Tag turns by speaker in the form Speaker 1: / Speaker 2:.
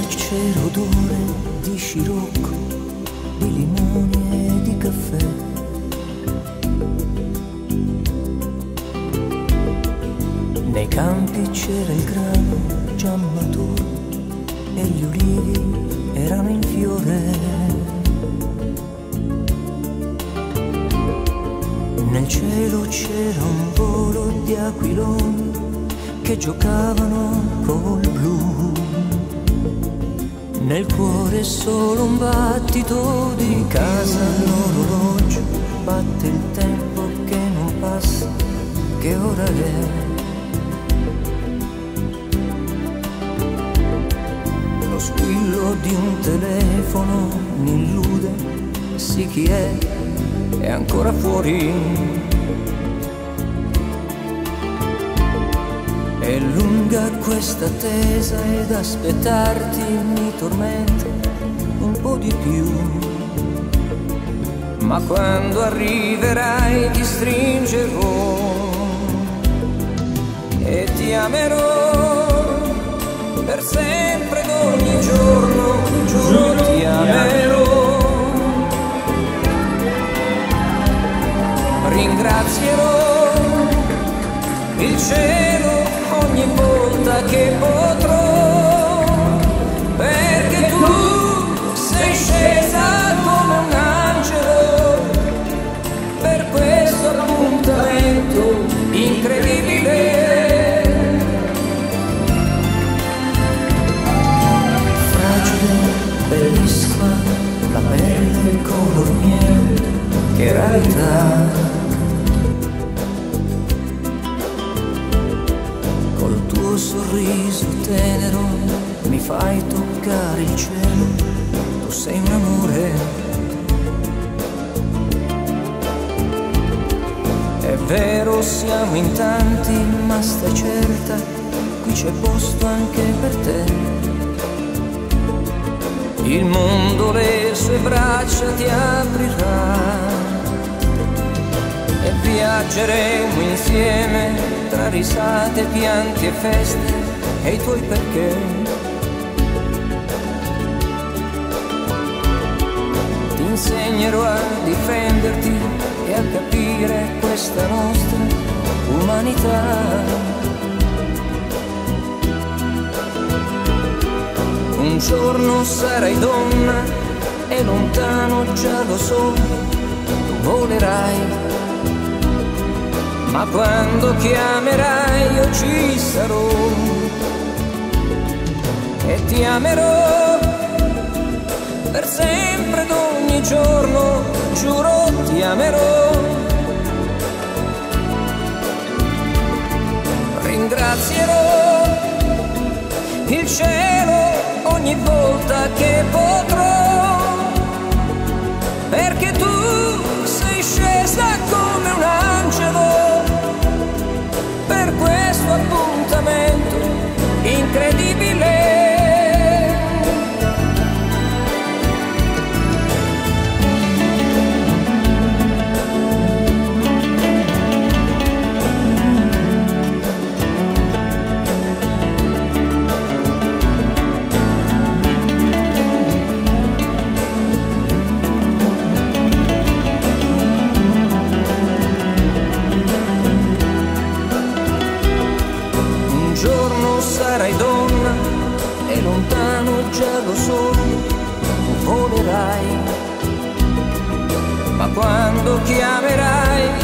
Speaker 1: c'era odore di scirocco, di limoni e di caffè. Nei campi c'era il grano già maturo e gli ulivi erano in fiore. Nel cielo c'era un volo di aquiloni che giocavano col blu. Nel cuore solo un battito di casa, l'orologio batte il tempo che non passa, che ora è. Lo squillo di un telefono mi illude, sì chi è, è ancora fuori. È lunga questa attesa ed aspettarti mi tormenta un po' di più. Ma quando arriverai ti stringerò e ti amerò per sempre ed ogni giorno, giuro ti amerò. Ringrazierò il cielo ogni volta che potrò, bellissima, la pelle color miele, che rarità. Col tuo sorriso tenero mi fai toccare il cielo, tu sei un amore. È vero siamo in tanti, ma stai certa, qui c'è posto anche per te. Il mondo le sue braccia ti aprirà e viaggeremo insieme tra risate, pianti e feste e i tuoi perché. Ti insegnerò a difenderti e a capire questa nostra umanità. Giorno sarai donna e lontano già lo so, volerai ma quando chiamerai io ci sarò e ti amerò per sempre ed ogni giorno, giuro ti amerò. Ringrazierò il cielo ogni volta che potrò, lontano già lo so, tu volerai. Ma quando chiamerai